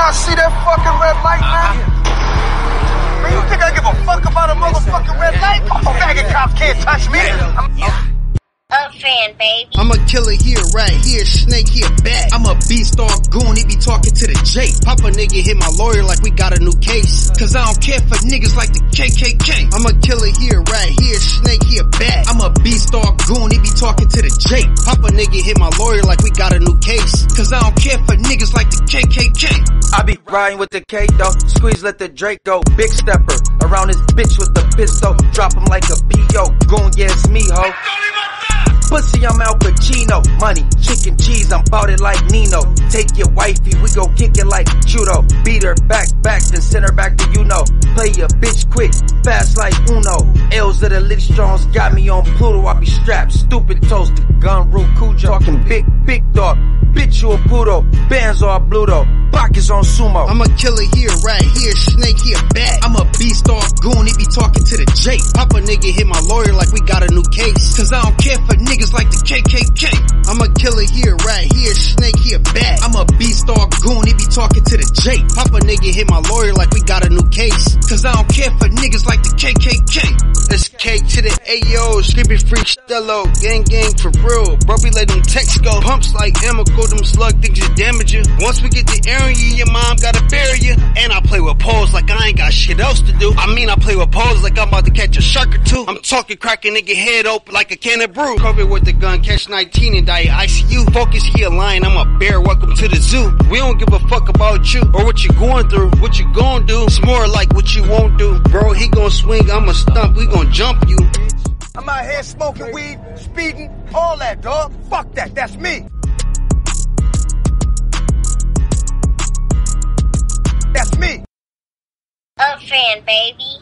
not see that fucking red light, man? Uh-huh. Man, you think I give a fuck about a motherfucking red light? A faggot cop can't touch me. I'm- fan, baby. I'm a killer here, right here, snake here, back. I'm a beast on goon, he be talking to the Jake. Pop a nigga hit my lawyer like we got a new case. Cause I don't care for niggas like the KKK. I'm a killer here, right here, snake here, back. I'm a beast on goon, he be talking to the Jake. Pop a nigga hit my lawyer like we got a new case. Cause I don't care for niggas like the KKK. I be riding with the K though. Squeeze, let the Draco. Big stepper. Around this bitch with the pistol. Drop him like a P.O. Goon, yeah, it's me, ho. Pussy, I'm Al Pacino. Money, chicken, cheese, I'm bout it like Nino. Take your wifey, we go kick it like judo. Beat her back, back, then send her back to you know. Play your bitch quick, fast like Uno. L's of the Lit Strongs got me on Pluto. I be strapped, stupid toasted. Gun root Cujo. Talking big, big dog. Bitch, you a Pluto. Bands are Bluto. Pockets on sumo. I'm a killer here, right here, snake here, back. Goon, he be talking to the Jake. Pop a nigga hit my lawyer like we got a new case. Cause I don't care for niggas like the KKK. I'm a killer here, right here, snake here, back. I'm a beast on goon, he be talking to the Jake. Pop a nigga hit my lawyer like we got a new case. Cause I don't care for niggas like the KKK. Let's K to the AO, screaming free Stello, gang gang for real. Bro, we let them text go. Pumps like go them slug things just damage you. Once we get the area, your mom gotta bury you. And I play with poles like I ain't got shit else to do. I mean, I play with poles like I'm about to catch a shark or two. I'm talking cracking nigga head open like a can of brew. Cover with the gun, catch 19 and die ICU. Focus here, line, I'm a bear, welcome to the zoo. We don't give a fuck about you or what you're going through. What you gonna do? It's more like what you won't do. Bro, he gon' swing, I'ma stump, we gon' jump you. I'm out here smoking weed, speeding, all that, dog. Fuck that, that's me. That's me. Up fan, baby.